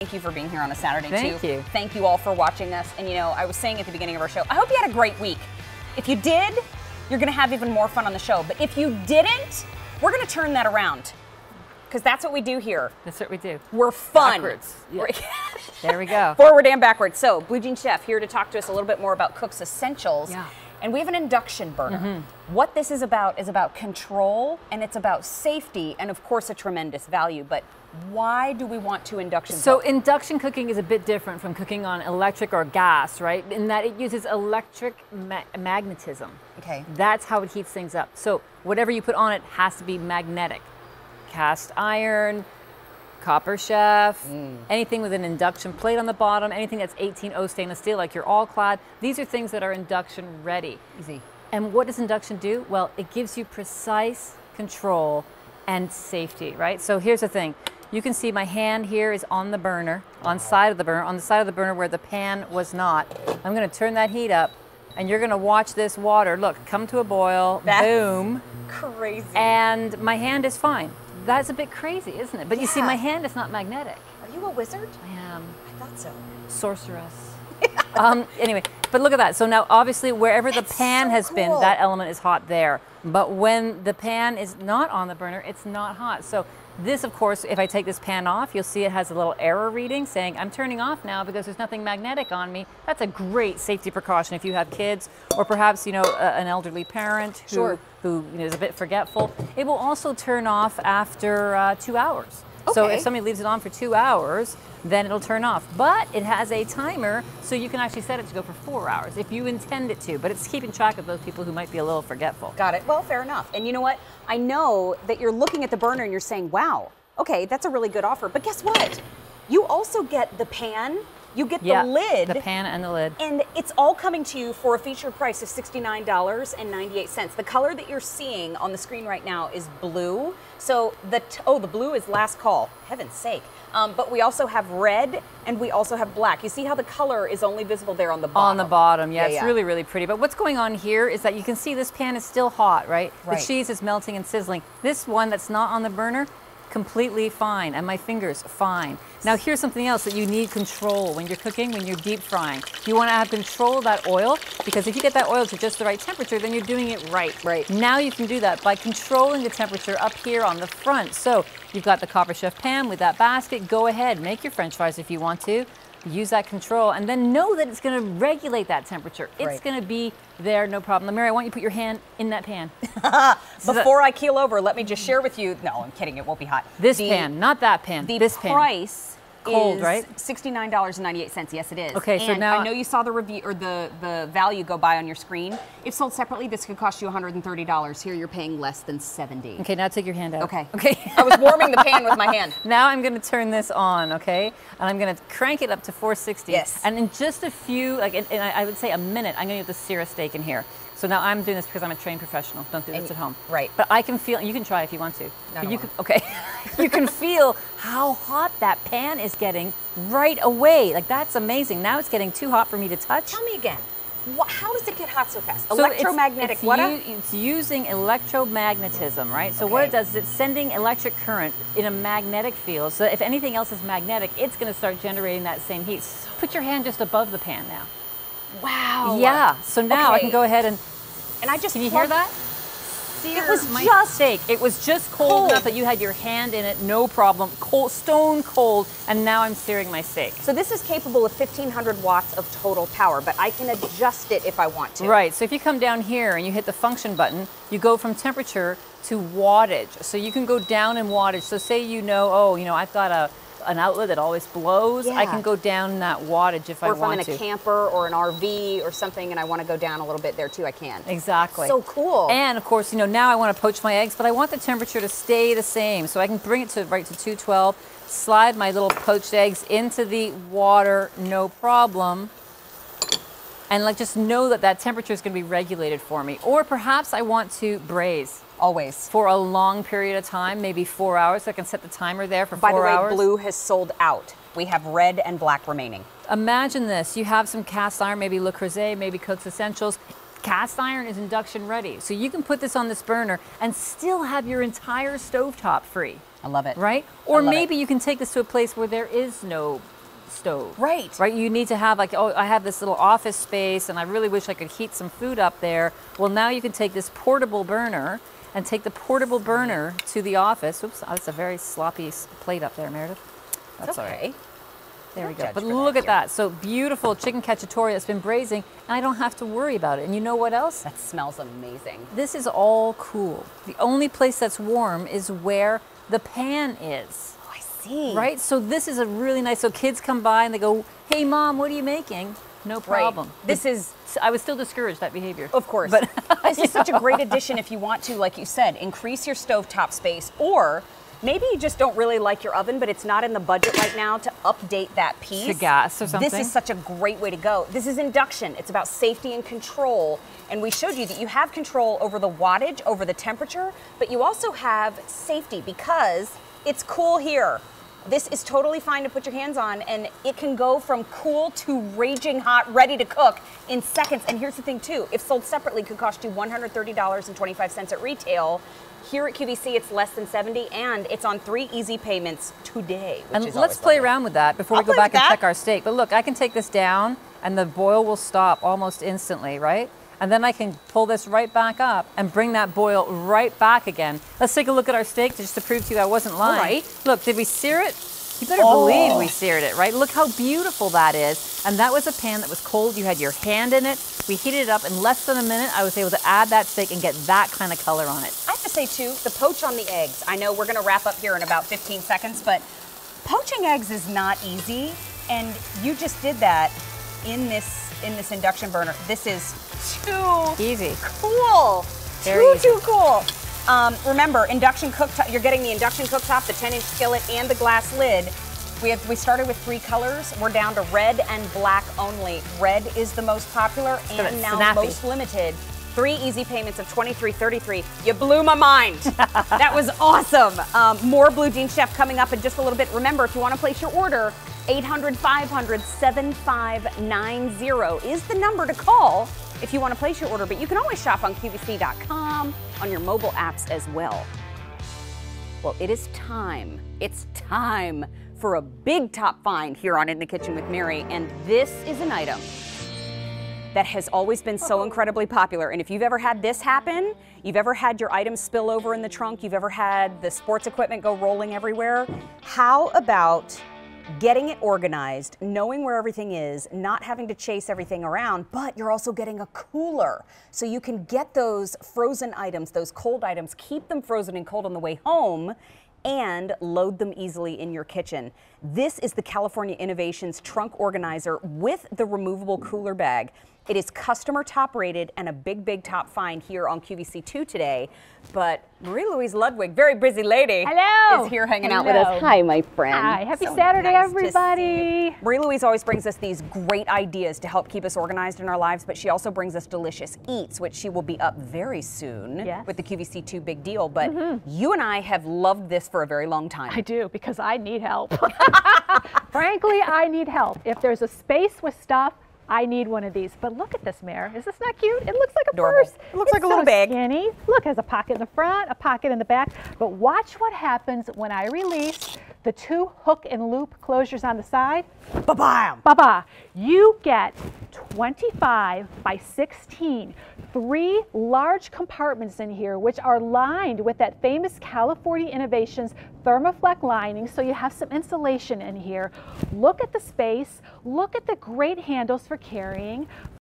Thank you for being here on a Saturday Thank too. you. Thank you all for watching us. And you know, I was saying at the beginning of our show, I hope you had a great week. If you did, you're going to have even more fun on the show. But if you didn't, we're going to turn that around. Because that's what we do here. That's what we do. We're fun. Backwards. Yeah. There we go. Forward and backwards. So, Blue Jean Chef here to talk to us a little bit more about Cook's Essentials. Yeah. And we have an induction burner. Mm-hmm. What this is about is about control and it's about safety and, of course, a tremendous value. But why do we want to induction So cook? induction cooking is a bit different from cooking on electric or gas, right? In that it uses electric ma- magnetism. Okay. That's how it heats things up. So whatever you put on it has to be magnetic. Cast iron, Copper Chef, Mm. anything with an induction plate on the bottom, anything that's 18O stainless steel like your All-Clad. These are things that are induction ready. Easy. And what does induction do? Well, it gives you precise control and safety, right? So here's the thing. You can see my hand here is on the burner, on the side of the burner, on the side of the burner where the pan was not. I'm gonna turn that heat up and you're gonna watch this water, look, come to a boil, That's boom, Crazy. and my hand is fine. That's a bit crazy, isn't it? But you see, my hand is not magnetic. Are you a wizard? I am I thought so. sorceress. um, anyway, but look at that. So now, obviously, wherever the That's pan so has been, that element is hot there. But when the pan is not on the burner, it's not hot. So this, of course, if I take this pan off, you'll see it has a little error reading saying I'm turning off now because there's nothing magnetic on me. That's a great safety precaution if you have kids or perhaps you know a, an elderly parent who, Sure. who you know, is a bit forgetful. It will also turn off after uh, two hours. So if somebody leaves it on for two hours, then it'll turn off. But it has a timer, so you can actually set it to go for four hours if you intend it to. But it's keeping track of those people who might be a little forgetful. Got it. Well, fair enough. And you know what? I know that you're looking at the burner and you're saying, wow, okay, that's a really good offer. But guess what? You also get the pan, you get Yeah, the lid. the pan and the lid. And it's all coming to you for a featured price of $69.98. The color that you're seeing on the screen right now is blue. So the t- oh, the blue is last call. Heaven's sake. Um, but we also have red and we also have black. You see how the color is only visible there on the bottom. On the bottom, yeah, Yeah, it's yeah. really, really pretty. But what's going on here is that you can see this pan is still hot, right? Right. The cheese is melting and sizzling. This one that's not on the burner, completely fine. And my fingers, fine. Now here's something else that you need control when you're cooking, when you're deep frying. You want to have control of that oil because if you get that oil to just the right temperature, then you're doing it right. Right. Now you can do that by controlling the temperature up here on the front. So you've got the Copper Chef pan with that basket. Go ahead, make your french fries if you want to. Use that control and then know that it's going to regulate that temperature. It's Right. going to be there, no problem. Mary, I want you to put your hand in that pan. So that- Before I keel over, let me just share with you. No, I'm kidding. It won't be hot. this The- pan, not that pan. The this pan. Cold, is right? Sixty-nine dollars and ninety-eight cents. Yes, it is. Okay, so now- I know you saw the review or the the value go by on your screen. If sold separately, this could cost you one hundred and thirty dollars. Here, you're paying less than seventy. Okay, now take your hand out. Okay. Okay. I was warming the pan with my hand. Now I'm going to turn this on, okay? And I'm going to crank it up to 460. Yes. And in just a few, like, in, in, I I would say a minute, I'm going to get the sear a steak in here. So now I'm doing this because I'm a trained professional. Don't do this And- at home. right. But I can feel. You can try if you want to. Don't you can. Okay. You can feel how hot that pan is getting right away. Like that's amazing. Now it's getting too hot for me to touch. Tell me again. How does it get hot so fast? So Electromagnetic. It's, u- it's using electromagnetism, right? So what it does is it's sending electric current in a magnetic field. So if anything else is magnetic, it's going to start generating that same heat. Put your hand just above the pan now. wow. Yeah. So now I can go ahead and. And I just Can you hear plugged- It was my just steak. It was just cold, cold. enough that you had your hand in it, no problem. Cold, stone cold, and now I'm searing my steak. So this is capable of 1500 watts of total power, but I can adjust it if I want to. Right. So if you come down here and you hit the function button, you go from temperature to wattage. So you can go down in wattage. So say you know, oh, you know, I've got a an outlet that always blows. I can go down that wattage if I want to. Or if I'm in a camper or an RV or something and I want to go down a little bit there too, I can. Exactly. So cool. And of course, you know, now I want to poach my eggs, but I want the temperature to stay the same. So I can bring it to right to 212, slide my little poached eggs into the water, no problem. And like just know that that temperature is going to be regulated for me. Or perhaps I want to braise Always. for a long period of time, maybe four hours. So I can set the timer there for By four the way, hours. blue has sold out. We have red and black remaining. Imagine this: you have some cast iron, maybe Le Creuset, maybe Cook's Essentials. Cast iron is induction ready, so you can put this on this burner and still have your entire stovetop free. I love it. Right? Or love it. maybe you can take this to a place where there is no stove. Right. Right? You need to have like, oh, I have this little office space and I really wish I could heat some food up there. Well, now you can take this portable burner and take the portable burner to the office. Oops, that's a very sloppy plate up there, Meredith. That's all right. okay. There we go. But look that at that. So beautiful chicken cacciatore that's been braising, and I don't have to worry about it. And you know what else? That smells amazing. This is all cool. The only place that's warm is where the pan is. See. Right? So this is a really nice. So kids come by and they go, "Hey, mom, what are you making?" No Right. problem. This is I would still discourage that behavior. Of course. But this is such a great addition if you want to, like you said, increase your stovetop space or maybe you just don't really like your oven, but it's not in the budget right now to update that piece. To gas or something. This is such a great way to go. This is induction. It's about safety and control. And we showed you that you have control over the wattage, over the temperature, but you also have safety because it's cool here. This is totally fine to put your hands on, and it can go from cool to raging hot, ready to cook in seconds. And here's the thing, too if sold separately, it could cost you $130.25 at retail. Here at QVC, it's less than 70, and it's on three easy payments today. Which and let's play lovely. around with that before I'll we go back and that. check our steak. But look, I can take this down and the boil will stop almost instantly, right? And then I can pull this right back up and bring that boil right back again. Let's take a look at our steak just to prove to you I wasn't lying. right. Look, did we sear it? You better Oh. believe we oh. seared it, right? Look how beautiful that is. And that was a pan that was cold. You had your hand in it. We heated it up in less than a minute. I was able to add that steak and get that kind of color on it. I have to say too, the poach on the eggs. I know we're gonna wrap up here in about 15 seconds, but poaching eggs is not easy, and you just did that in this in this induction burner. This is too Easy. cool. Very too easy. too cool. Um, remember, induction cooktop. You're getting the induction cooktop, the 10-inch skillet, and the glass lid. We have we started with three colors. We're down to red and black only. Red is the most popular and now snappy. most limited. Three easy payments of $23.33. You blew my mind. that was awesome. Um, more Blue Jean Chef coming up in just a little bit. Remember, if you want to place your order, 800 500 7590 is the number to call if you want to place your order. But you can always shop on QVC.com, on your mobile apps as well. Well, it is time. It's time for a big top find here on In the Kitchen with Mary. And this is an item that has always been so incredibly popular. And if you've ever had this happen, you've ever had your items spill over in the trunk, you've ever had the sports equipment go rolling everywhere, how about getting it organized, knowing where everything is, not having to chase everything around, but you're also getting a cooler. So you can get those frozen items, those cold items, keep them frozen and cold on the way home and load them easily in your kitchen. This is the California Innovations trunk organizer with the removable cooler bag. It is customer top rated and a big, big top find here on QVC2 today. But Marie Louise Ludwig, very busy lady, Hello. is here hanging out with us. Hi, my friend. Hi, happy So Saturday, nice to see you. everybody. Marie Louise always brings us these great ideas to help keep us organized in our lives, but she also brings us delicious eats, which she will be up very soon Yes. With the QVC2 Big Deal. But mm-hmm. you and I have loved this for a very long time. I do because I need help. Frankly, I need help. If there's a space with stuff, I need one of these. But look at this, Mare. Is this not cute? It looks like a Adorable. purse. It looks It's like a little so bag. Skinny. Look, has a pocket in the front, a pocket in the back. But watch what happens when I release the two hook and loop closures on the side. Ba-bam! Baba, you get 25 by 16, three large compartments in here, which are lined with that famous California Innovations Thermaflect lining, so you have some insulation in here. Look at the space, look at the great handles for carrying.